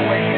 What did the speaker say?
away.